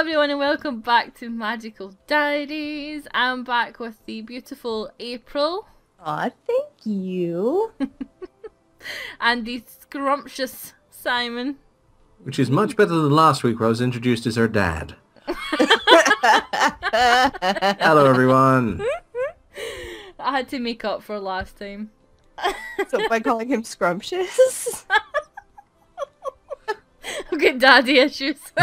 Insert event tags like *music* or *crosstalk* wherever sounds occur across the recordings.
everyone, and welcome back to Magical Diaries. I'm back with the beautiful April Aw, thank you. *laughs* and the scrumptious Simon. Which is much better than last week where I was introduced as her dad. *laughs* Hello, everyone. I had to make up for last time. so by calling him scrumptious? *laughs* I've got daddy issues. *laughs*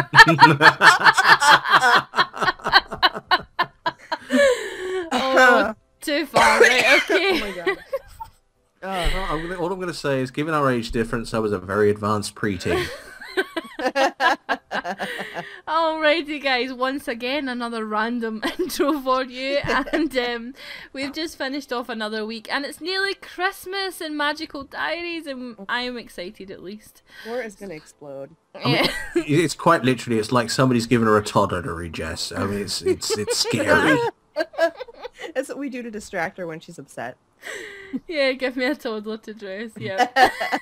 oh, too far, right? *laughs* oh Okay. my god. *laughs* Oh. Well, I'm gonna- all I'm going to say is, given our age difference, I was a very advanced preteen. Alrighty, guys. Once again, another random *laughs* intro for you, *laughs* and um, we've just finished off another week, and it's nearly Christmas and Magical Diaries, and I am excited at least. War is gonna explode. Yeah. *laughs* It's quite literally, it's like somebody's given her a toddler to read, Jess. I mean, it's, it's, it's scary. That's what we do to distract her when she's upset. Yeah, give me a toddler to dress. Yeah,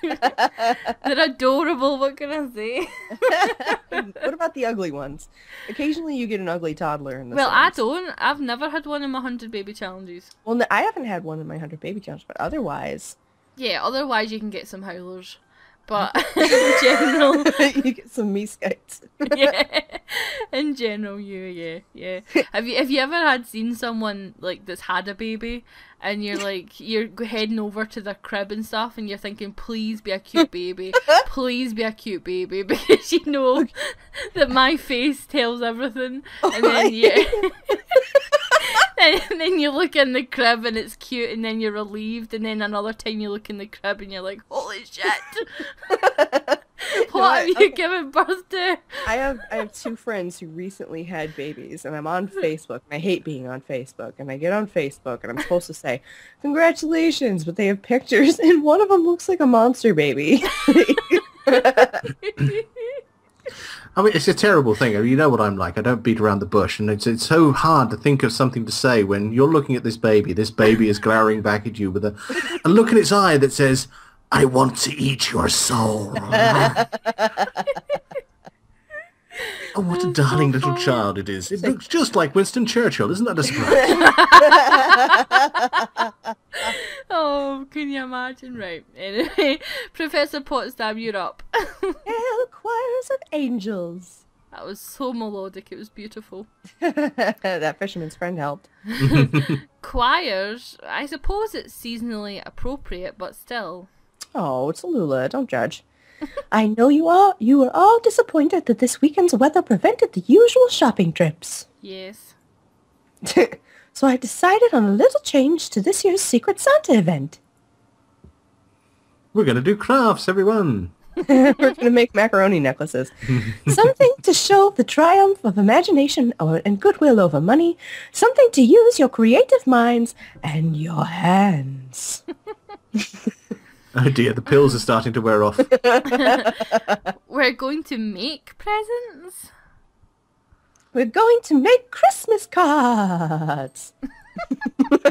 *laughs* they're adorable. What can I say? *laughs* what about the ugly ones? Occasionally you get an ugly toddler in the well, I don't. I've never had one in my hundred baby challenges. Well, I haven't had one in my 100 baby challenge, but otherwise, Yeah, otherwise you can get some howlers, but *laughs* *laughs* in general. *laughs* you get some me skites. yeah. In general, you yeah, yeah. Have you have you ever had seen someone like that's had a baby and you're like you're heading over to their crib and stuff and you're thinking, please be a cute baby, please be a cute baby because you know that my face tells everything, and oh then you. *laughs* And then you look in the crib and it's cute, and then you're relieved, and then another time you look in the crib and you're like, "Holy shit! *laughs* what I- have you given birth to?" I have I have two friends who recently had babies, and I'm on Facebook. And I hate being on Facebook, and I get on Facebook, and I'm supposed to say congratulations, but they have pictures, *laughs* and one of them looks like a monster baby. I mean, it's a terrible thing. I mean, you know what I'm like. I don't beat around the bush, and it's it's so hard to think of something to say when you're looking at this baby. This baby is glowering back at you with a, a look in its eye that says, "I want to eat your soul." *laughs* oh, what a darling little funny. child it is! It looks just like Winston Churchill. Isn't that a surprise? *laughs* Oh, can you imagine? Right. Anyway, *laughs* Professor Potsdam, you're up. *laughs* Hail choirs of angels. that was so melodic. It was beautiful. that fisherman's friend helped. Choirs, I suppose it's seasonally appropriate, but still. Oh, it's Lula. Don't judge. I know you are. You are all disappointed that this weekend's weather prevented the usual shopping trips. Yes. *laughs* so I decided on a little change to this year's Secret Santa event. We're going to do crafts, everyone. *laughs* We're going to make macaroni necklaces. *laughs* Something to show the triumph of imagination or, and goodwill over money. Something to use your creative minds and your hands. *laughs* Oh dear, the pills are starting to wear off. *laughs* We're going to make presents? We're going to make Christmas cards. *laughs*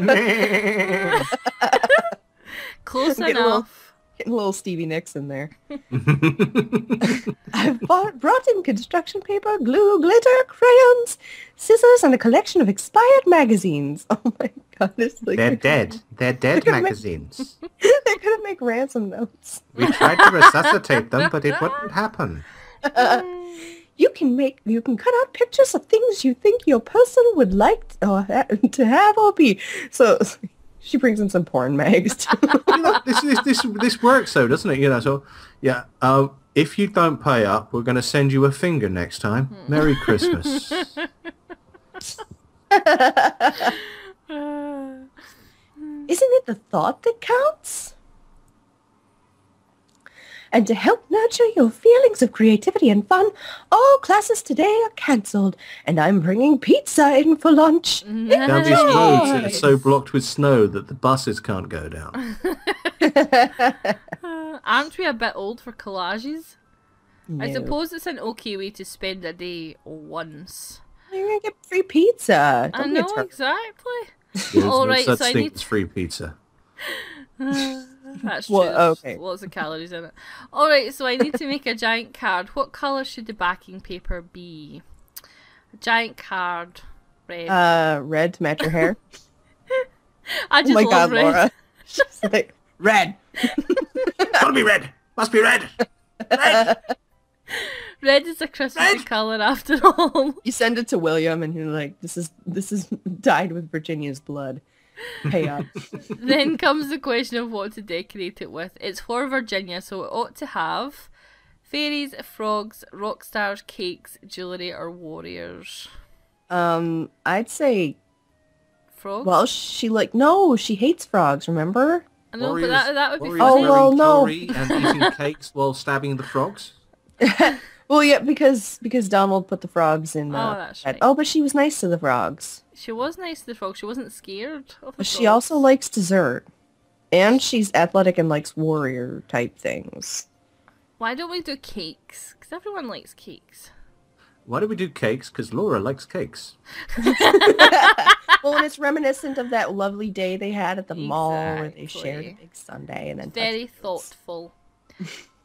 Close Get enough. Getting a little Stevie Nicks in there. *laughs* *laughs* I've bought, brought in construction paper, glue, glitter, crayons, scissors, and a collection of expired magazines. *laughs* Oh my god, this is like They're dead. They're dead Look at me. magazines. They're gonna make ransom notes. We tried to resuscitate them, but it wouldn't happen. Uh, you can make, you can cut out pictures of things you think your person would like to, or ha- to have or be. So she brings in some porn mags. *laughs* too. You know, this, this this this works though, doesn't it? You know, so yeah. Um, if you don't pay up, we're going to send you a finger next time. Merry Christmas. *laughs* *laughs* Isn't it the thought that counts? And to help nurture your feelings of creativity and fun, all classes today are cancelled, and I'm bringing pizza in for lunch. Down these roads that are so blocked with snow that the buses can't go down. Uh, *laughs* *laughs* aren't we a bit old for collages? I suppose it's an okay way to spend a day once. You're gonna get free pizza. I Don't know exactly. There's All no right, such so I need- as free pizza. *laughs* That's true. Well, There's okay. Lots of calories in it. All right, so I need to make a giant card. What color should the backing paper be? A Giant card. Red. Uh, red to match your hair. *laughs* I oh just my love god, red. Laura. *laughs* She's like, red. *laughs* Gotta be red. Must be red. Red. Red is a Christmassy Red. colour after all. You send it to William, and you're like, "This is this is dyed with Virginia's blood." Pay up. *laughs* then comes the question of what to decorate it with. It's for Virginia, so it ought to have fairies, frogs, rock stars, cakes, jewellery, or warriors. um, I'd say, Frogs? well, she like no, she hates frogs. Remember? I know, Warriors- but that, that would be warriors Oh, funny. well, wearing no. jewelry and eating *laughs* cakes while stabbing the frogs. *laughs* Well, yeah, because because Donald put the frogs in. Uh, Oh, that's bed. right. Oh, but she was nice to the frogs. She was nice to the frogs. She wasn't scared of the But she also likes dessert, and she's athletic and likes warrior type things. Why don't we do cakes? Because everyone likes cakes. Why do we do cakes? Because Laura likes cakes. well, and it's reminiscent of that lovely day they had at the mall where they shared a big sundae and then Very thoughtful.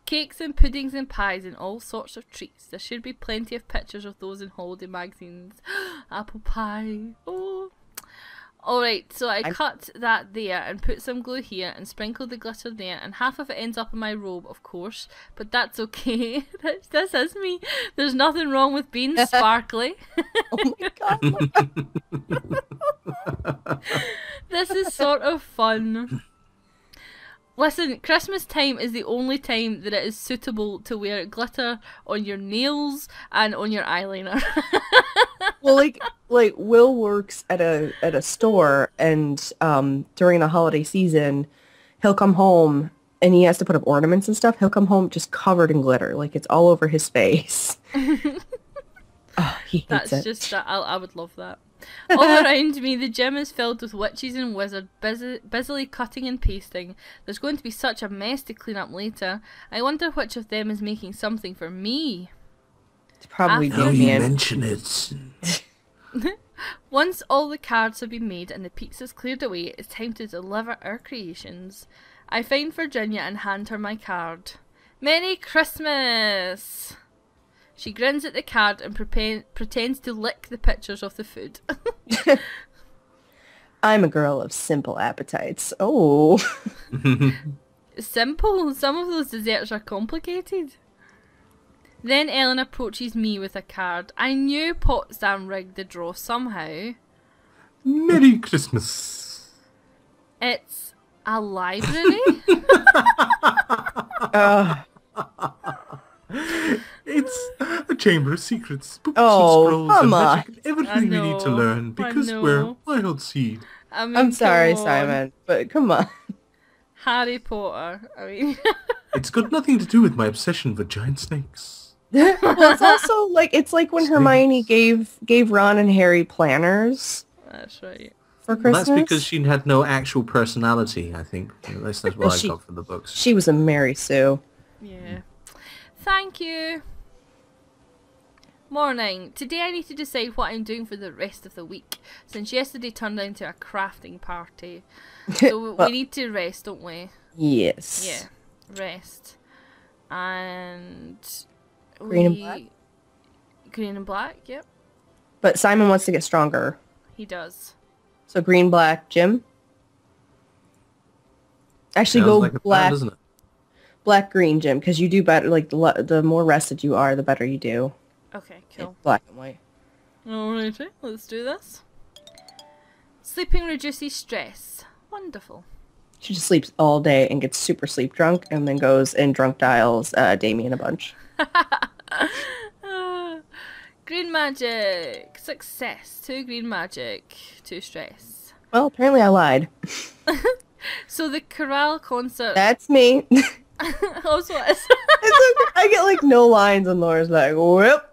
Cakes and puddings and pies and all sorts of treats. There should be plenty of pictures of those in holiday magazines. *gasps* Apple pie. Oh. Alright, so I I'm- cut that there and put some glue here and sprinkled the glitter there and half of it ends up in my robe, of course. But that's okay. *laughs* This is me. There's nothing wrong with being *laughs* sparkly. Oh my *laughs* god! this is sort of fun. Listen, Christmas time is the only time that it is suitable to wear glitter on your nails and on your eyeliner. *laughs* well, like like Will works at a at a store, and um during the holiday season, he'll come home and he has to put up ornaments and stuff. He'll come home just covered in glitter, like it's all over his *laughs* face. oh, *laughs* he hates That's it. just that. I, I would love that. All *laughs* around me, the gym is filled with witches and wizards busy, busily cutting and pasting. There's going to be such a mess to clean up later. I wonder which of them is making something for me. It's probably After- Oh, you Damien. mention it. *laughs* Once all the cards have been made and the pizza's cleared away, it's time to deliver our creations. I find Virginia and hand her my card. Merry Christmas! She grins at the card and prepen- pretends to lick the pictures of the food. *laughs* I'm a girl of simple appetites. Oh, *laughs* Simple. Some of those desserts are complicated. Then Ellen approaches me with a card. I knew Potsdam rigged the draw somehow. Merry Christmas. It's a library? *laughs* uh, It's a chamber of secrets, books Oh, and scrolls come and on. magic and everything we need to learn because we're know. wild seed. I mean, I'm sorry, come on. Simon, but come on. Harry Potter. I mean, *laughs* It's got nothing to do with my obsession with giant snakes. *laughs* well, it's also like it's like when Snakes. Hermione gave gave Ron and Harry planners that's right. for And Christmas. That's because she had no actual personality, I think. At least that's what Well, I she- got from the books. she was a Mary Sue. Yeah. Thank you. Morning. Today I need to decide what I'm doing for the rest of the week, since yesterday turned into a crafting party. *laughs* So Well- we need to rest, don't we? Yes. Yeah, rest. And Green and we- black? Green and black. Yep, But Simon wants to get stronger. he does. So green, black, gym. Actually, Sounds go like a plan, black, doesn't it? black, green, gym, because you do better. Like the the more rested you are, the better you do. Okay, cool. Black and white. Alrighty, let's do this. Sleeping reduces stress. Wonderful. She just sleeps all day and gets super sleep drunk, and then goes and drunk dials uh, Damien a bunch. *laughs* Green magic. Success. Two green magic. Two stress. Well, apparently I lied. *laughs* *laughs* So the chorale concert. That's me. also, it's It's. I get like no lines, and Laura's like, "Whoop,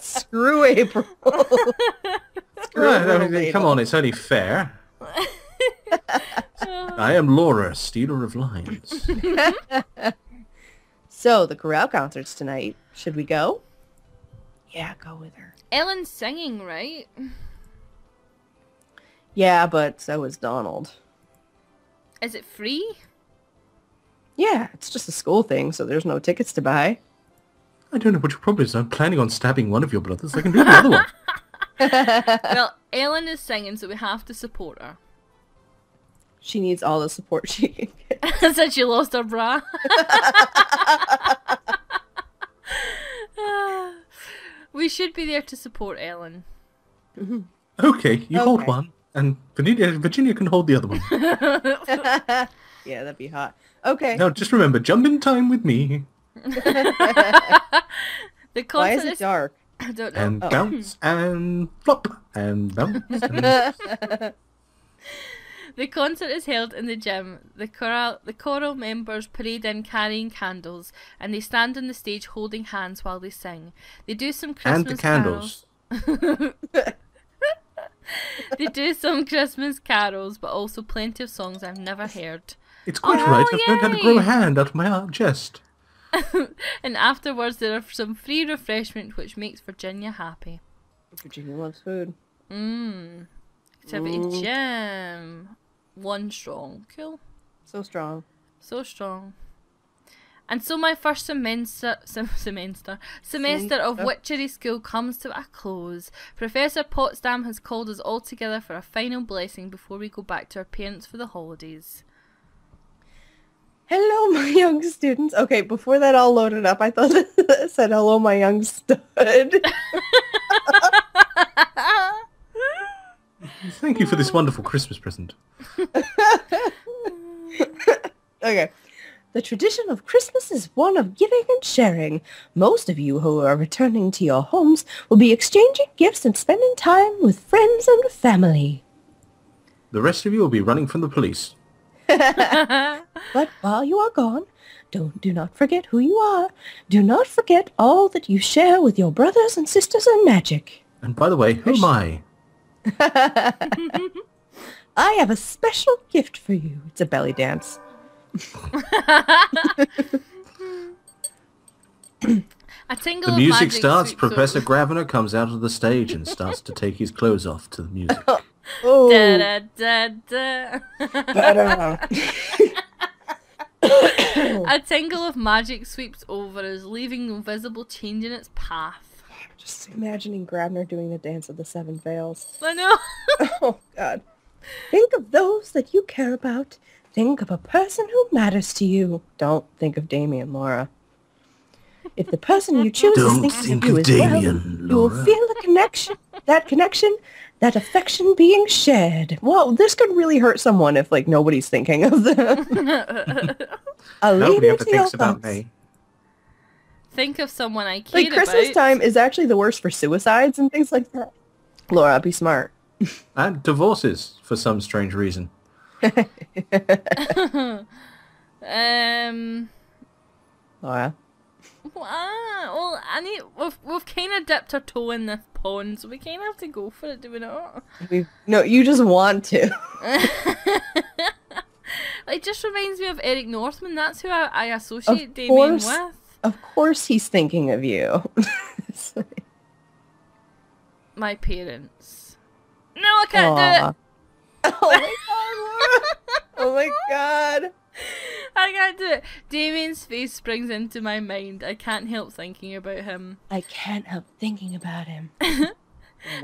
*laughs* screw April." Screw Right, I little mean, come on, it's only fair. *laughs* I am Laura, stealer of lines. *laughs* So the chorale concerts tonight. Should we go? Yeah, go with her. Ellen's singing, right? Yeah, but so is Donald. Is it free? Yeah, it's just a school thing, so there's no tickets to buy. I don't know what your problem is. I'm planning on stabbing one of your brothers. I can do the other one. *laughs* *laughs* well, Ellen is singing, so we have to support her. She needs all the support she can get. *laughs* Since she lost her bra. we should be there to support Ellen. Mm-hmm. Okay, you hold one, and Virginia, Virginia can hold the other one. Yeah, that'd be hot. Okay. Now, just remember, jump in time with me *laughs* The Why is concert it dark? *coughs* I don't know. and Oh. bounce *laughs* and flop and bounce. And... *laughs* The concert is held in the gym. The choral, the choral members parade in carrying candles, and they stand on the stage holding hands while they sing. They do some Christmas and the candles. carols. They do some Christmas carols, but also plenty of songs I've never heard. It's quite Oh, right. I've learned how to grow a hand out of my uh, chest. *laughs* And afterwards, there are some free refreshment, which makes Virginia happy. Virginia loves food. Mmm. Activity Mm. gym. One strong. Cool. So strong. So strong. And so my first semester, *laughs* sem- semester, semester of witchery school comes to a close. Professor Potsdam has called us all together for a final blessing before we go back to our parents for the holidays. Hello, *laughs* my young students. Okay, before that all loaded up, I thought *laughs* it said hello, my young stud. *laughs* Thank you for this wonderful Christmas present. okay. The tradition of Christmas is one of giving and sharing. Most of you who are returning to your homes will be exchanging gifts and spending time with friends and family. The rest of you will be running from the police. *laughs* But while you are gone, don't do not forget who you are. Do not forget all that you share with your brothers and sisters in magic. And by the way, who am I? *laughs* I have a special gift for you. It's a belly dance. A tingle The of music magic starts. Professor Gravener comes out of the stage and starts to take his clothes off to the music. *laughs* Oh, Da, da, da, *laughs* da. A tingle of magic sweeps over us, leaving no visible change in its path. just imagining Grabner doing the dance of the seven veils. I know. *laughs* Oh, God. Think of those that you care about. Think of a person who matters to you. Don't think of Damien, Laura. If the person you choose Don't is thinking think of you of as well, Damien, you will feel the connection, that connection, that affection being shared. Well, this could really hurt someone if, like, nobody's thinking of them. *laughs* I'll Nobody ever to your thinks about thoughts. me. Think of someone I care Like, Christmas about. time is actually the worst for suicides and things like that. Laura, be smart. *laughs* And divorces, for some strange reason. *laughs* Um. Laura. Ah, well, I need. We've we've kind of dipped our toe in this pond, so we kind of have to go for it, do we not? We, no, you just want to. *laughs* *laughs* It just reminds me of Eric Northman. That's who I, I associate Of Damien course. with. Of course he's thinking of you. Like, *laughs* My parents. No, I can't do it. Oh my god, Oh my god. *laughs* I can't do it. Damien's face springs into my mind. I can't help thinking about him. I can't help thinking about him. *laughs*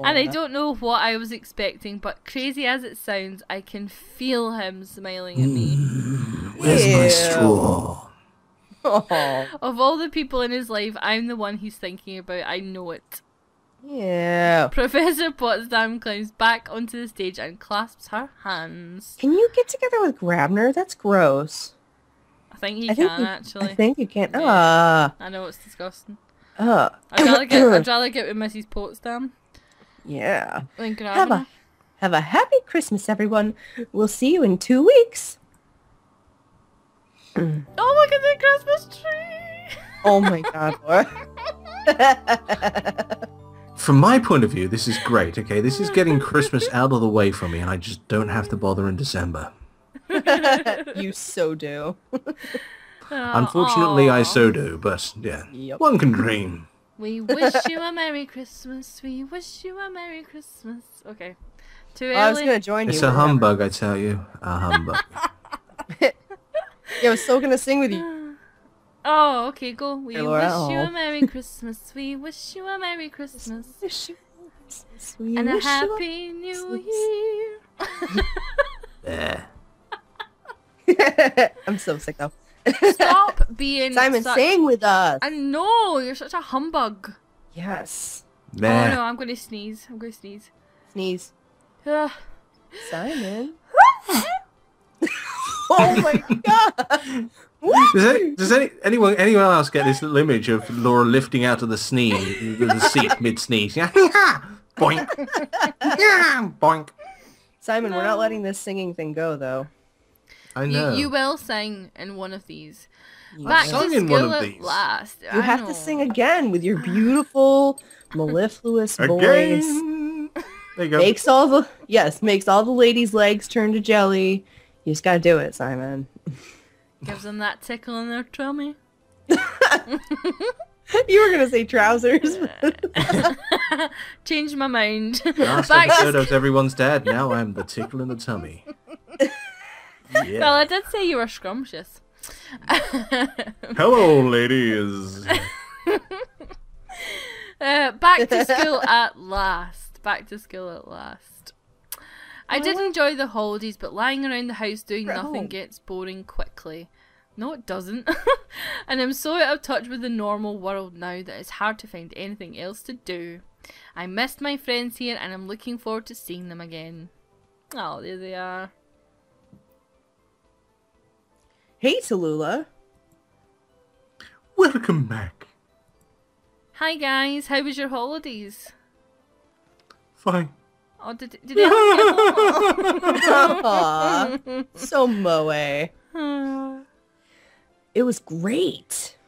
And I don't know what I was expecting, but crazy as it sounds, I can feel him smiling at me. Mm, where's my straw? Oh, *laughs* Of all the people in his life, I'm the one he's thinking about. I know it. yeah. Professor Potsdam climbs back onto the stage and clasps her hands. Can you get together with Grabner? That's gross. I think he I think can you, actually. I think you can. Yeah. Ah. I know it's disgusting. Uh, I'd rather *coughs* get I'd rather get with Mrs. Potsdam yeah. than Have grabbing a have a happy Christmas, everyone. We'll see you in two weeks. *clears throat* Oh look at the Christmas tree! Oh my god, Laura. *laughs* From my point of view, this is great, okay? This is getting Christmas out of the way for me, and I just don't have to bother in December. You so do. *laughs* Unfortunately, I so do, but yeah, Yep. one can dream. We wish you a Merry Christmas. We wish you a Merry Christmas. Okay. Too early. I was gonna join It's you. a whatever. humbug, I tell you. A humbug. *laughs* Yeah, I was so gonna sing with you. *sighs* Oh, okay, go. We Hey, wish you a Merry Christmas. We wish you a Merry Christmas. Wish you a Christmas. And a Happy New Year. *laughs* Eh. *laughs* I'm so sick though. Stop *laughs* being Simon, such... sing with us. I know, you're such a humbug. Yes. Oh no, I'm going to sneeze. I'm going to sneeze. Sneeze. Ugh. Simon. *laughs* oh my god. Does, any, does any, anyone anyone else get this little image of Laura lifting out of the sneeze, the seat mid sneeze? Yeah, boink, yeah, boink. Simon, we're not letting this singing thing go though. I You, know. you will sing in one of these. You Back sung to in one school of at these. last. You have to sing again with your beautiful, mellifluous voice. Again. There you go. Makes all the yes, makes all the ladies' legs turn to jelly. You just gotta do it, Simon. Gives them that tickle in their tummy. *laughs* you were gonna say trousers. *laughs* *laughs* Changed my mind. Last Back episode to... I was everyone's dad. Now I'm the tickle in the tummy. Yeah. Well, I did say you were scrumptious. *laughs* Hello, ladies. *laughs* Uh, back to school *laughs* at last. Back to school at last. I did enjoy the holidays, but lying around the house doing We're nothing gets boring quickly. No, it doesn't. and I'm so out of touch with the normal world now that it's hard to find anything else to do. I missed my friends here and I'm looking forward to seeing them again. Oh, there they are. Hey, Tallulah. Welcome back. Hi guys, how was your holidays? Fine. Oh, did did anyone Aw, *laughs* *laughs* so moe. *sighs* It was great.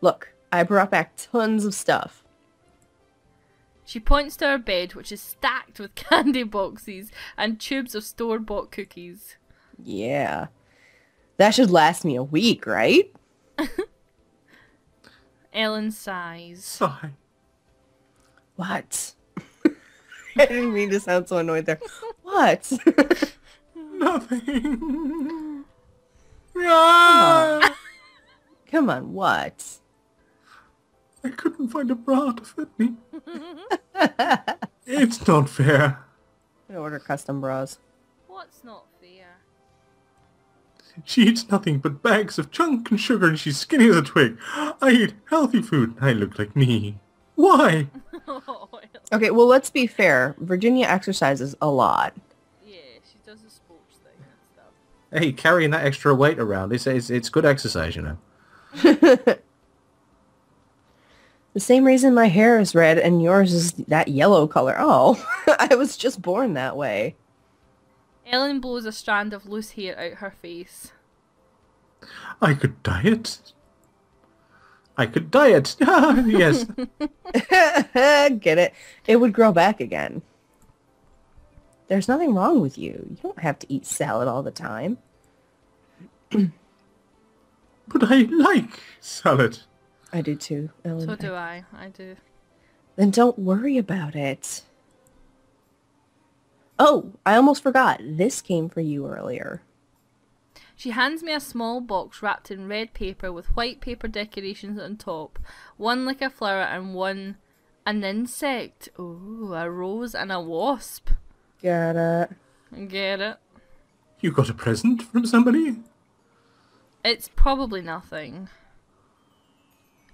Look, I brought back tons of stuff. She points to her bed, which is stacked with *laughs* candy boxes and tubes of store bought cookies. Yeah. That should last me a week, right? *laughs* Ellen sighs. Fine. What? *laughs* I didn't mean to sound so annoyed there. What? *laughs* Nothing. Ah, Come on, what? I couldn't find a bra to fit me. It's not fair. I order custom bras. She eats nothing but bags of junk and sugar and she's skinny as a twig. I eat healthy food and I look like me. Why? *laughs* Okay, well, let's be fair. Virginia exercises a lot. yeah, she does a sports thing and stuff. Hey, carrying that extra weight around, it's, it's, it's good exercise, you know. *laughs* The same reason my hair is red and yours is that yellow color. Oh, *laughs* I was just born that way. Ellen blows a strand of loose hair out her face. I could diet. I could diet. *laughs* yes. *laughs* Get it? It would grow back again. There's nothing wrong with you. You don't have to eat salad all the time. *clears throat* But I like salad. I do too, Ellen. So do I. I do. Then don't worry about it. Oh, I almost forgot. This came for you earlier. She hands me a small box wrapped in red paper with white paper decorations on top. One like a flower and one an insect. Ooh, a rose and a wasp. Get it. Get it? You got a present from somebody? It's probably nothing.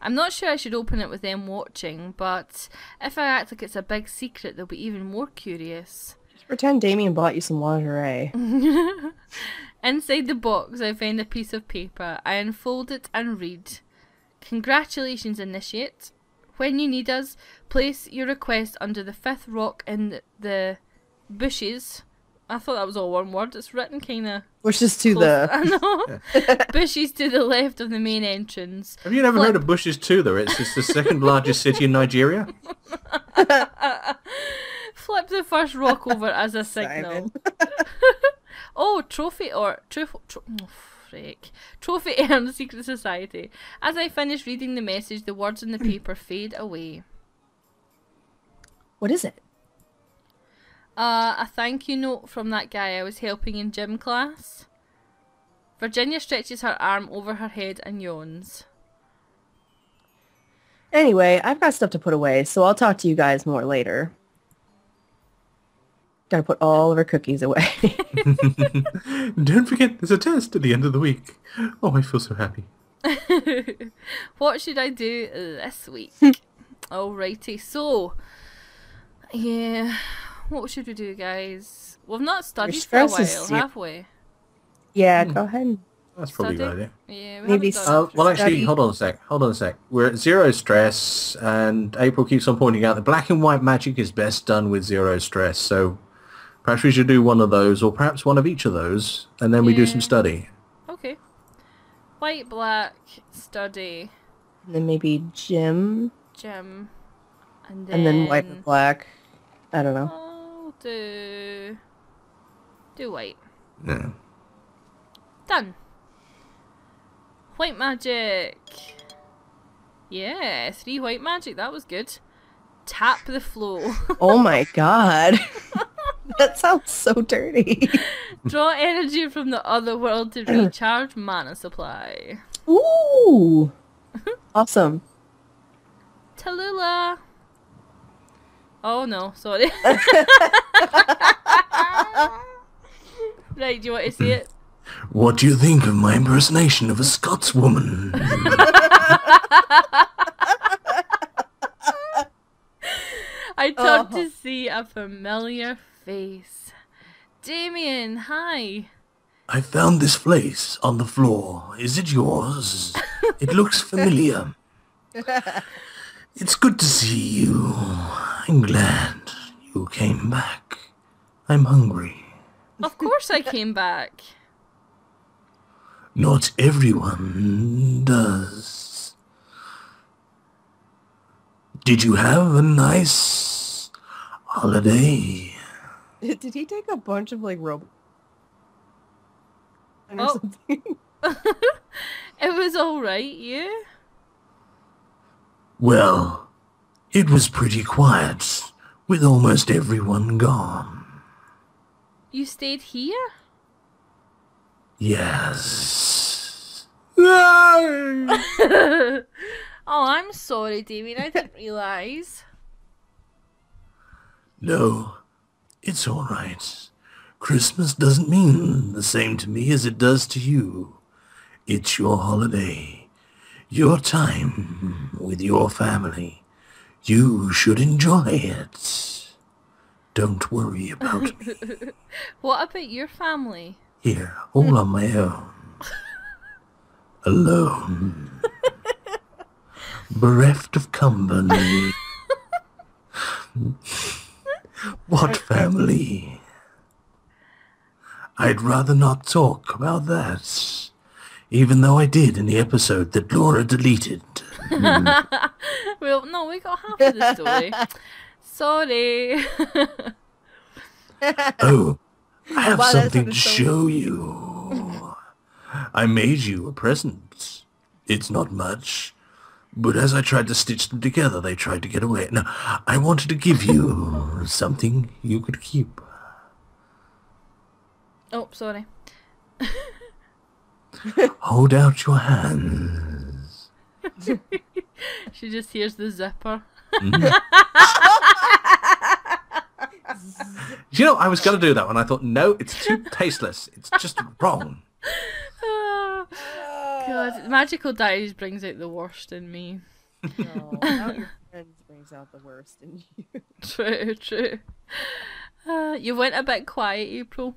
I'm not sure I should open it with them watching, but if I act like it's a big secret, they'll be even more curious. Just pretend Damien bought you some lingerie. *laughs* Inside the box, I find a piece of paper. I unfold it and read Congratulations, Initiate. When you need us, place your request under the fifth rock in the bushes. I thought that was all one word. It's written kind of. Which is to the... *laughs* I know. *laughs* bushes to the left of the main entrance. Have you never Flip. heard of Bushes too, though? It's, it's the second largest city in Nigeria. Flip the first rock over as a *laughs* signal. *laughs* Oh, trophy or trophy. Tro- oh, frick. Trophy *laughs* earned Secret Society. As I finish reading the message, the words on the paper *clears throat* fade away. What is it? Uh, a thank you note from that guy I was helping in gym class. Virginia stretches her arm over her head and yawns. Anyway, I've got stuff to put away, so I'll talk to you guys more later. Gotta put all of our cookies away. *laughs* Don't forget, there's a test at the end of the week. Oh, I feel so happy. *laughs* what should I do this week? *laughs* Alrighty, so yeah, what should we do, guys? We've not studied for a stress is while, have we? yeah, Hmm. go ahead. That's probably a good Study? idea. Yeah, we Maybe haven't s- done Uh, well, actually, Study. hold on a sec. Hold on a sec. We're at zero stress, and April keeps on pointing out that black and white magic is best done with zero stress. So perhaps we should do one of those, or perhaps one of each of those, and then we do some Yeah. study. Okay. White, black, study, And then maybe Jim, gym, and then and then white and black. I don't know. I'll do do white. Yeah. Done. White magic. Yeah, three white magic. That was good. Tap the flow. *laughs* Oh my god. *laughs* *laughs* that sounds so dirty. *laughs* Draw energy from the other world to recharge mana supply. Ooh. *laughs* Awesome. Tallulah. Oh no, sorry. right, do you want to see it? What do you think of my impersonation of a Scotswoman? I uh-huh. turned Oh. to see a familiar face. Damien, hi. I found this place on the floor. Is it yours? *laughs* It looks familiar. It's good to see you. I'm glad you came back. I'm hungry. Of course I came back. Not everyone does. Did you have a nice holiday? *laughs* Did he take a bunch of like rope? or Oh. something? *laughs* *laughs* It was alright, you? Well, it was pretty quiet, with almost everyone gone. You stayed here? Yes. oh, I'm sorry, Damien. I didn't realise. No, it's all right. Christmas doesn't mean the same to me as it does to you. It's your holiday, your time with your family. You should enjoy it. Don't worry about *laughs* me. What about your family? Here, all on my own. Alone. *laughs* Bereft of company. *laughs* what family? I'd rather not talk about that. Even though I did in the episode that Laura deleted. *laughs* Well, no, we got half of the story. *laughs* sorry. *laughs* Oh, I have Wow, something to show you. I made you a present. It's not much, but as I tried to stitch them together, they tried to get away. Now, I wanted to give you something you could keep. oh, sorry. *laughs* Hold out your hands. *laughs* She just hears the zipper. Do mm-hmm. *laughs* you know, I was going to do that one. I thought, no, it's too tasteless. It's just wrong. Ah. God, *laughs* Magical Diaries brings out the worst in me. No, out your *laughs* friends brings out the worst in you. *laughs* True, true. Uh, you went a bit quiet, April.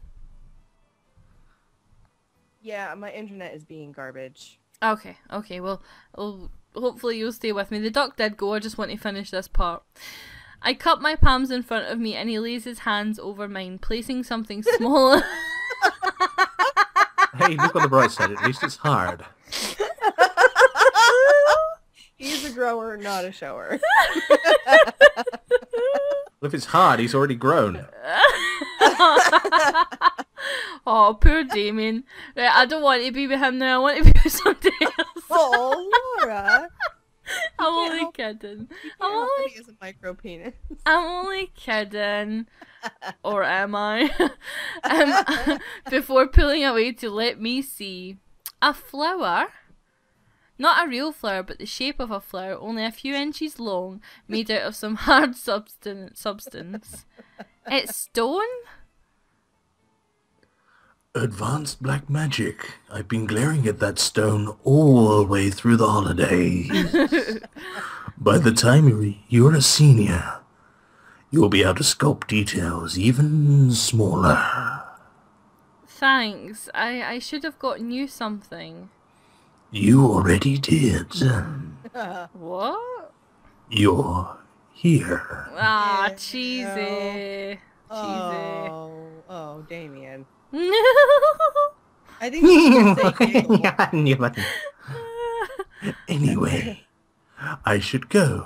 Yeah, my internet is being garbage. Okay, okay. Well, well, hopefully you'll stay with me. The duck did go. I just want to finish this part. I cup my palms in front of me, and he lays his hands over mine, placing something small. Hey, look on the bright side. At least it's hard. He's a grower, not a shower. Well, if it's hard, he's already grown. *laughs* oh, poor Damien. Right, I don't want to be with him now. I want to be with somebody else. oh, Laura. *laughs* I'm can't only help- kidding. I I'm only, he has a micro penis. I'm only kidding. Or am I? *laughs* um, *laughs* before pulling away to let me see a flower. Not a real flower, but the shape of a flower, only a few inches long, made out of some *laughs* hard substance. substance. It's stone? Advanced black magic. I've been glaring at that stone all the way through the holidays. By the time you're a senior, you'll be able to sculpt details even smaller. Thanks. I, I should have gotten you something. You already did. *laughs* What? You're here. Ah, Yeah, cheesy. Cheesy. Oh, oh, Damien. No. I think you should say *laughs* you. *laughs* anyway, I should go.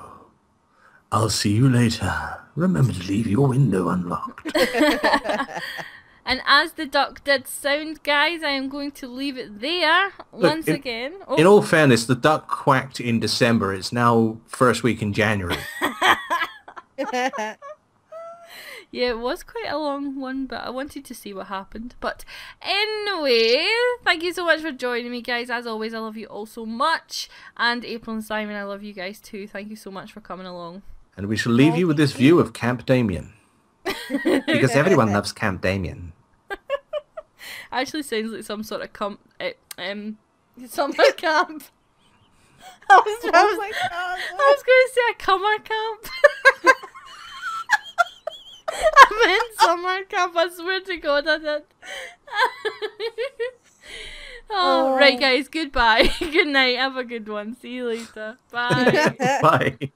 I'll see you later. Remember to leave your window unlocked. *laughs* *laughs* and as the duck did sound, guys, I am going to leave it there once in- again. Oh, In all oh. fairness, the duck quacked in December. It's now first week in January. *laughs* yeah, it was quite a long one, but I wanted to see what happened. But anyway, thank you so much for joining me, guys. As always, I love you all so much. And April and Simon, I love you guys too. Thank you so much for coming along. And we shall leave you with this view of Camp Damien. because *laughs* everyone loves Camp Damien. *laughs* Actually, sounds like some sort of com- uh, um summer *laughs* camp. I was, I oh was, my god. I was going to say a summer camp. I meant summer camp. I swear to God, I did. oh, right, Oh. guys. Goodbye. good night. Have a good one. See you later. Bye. Bye.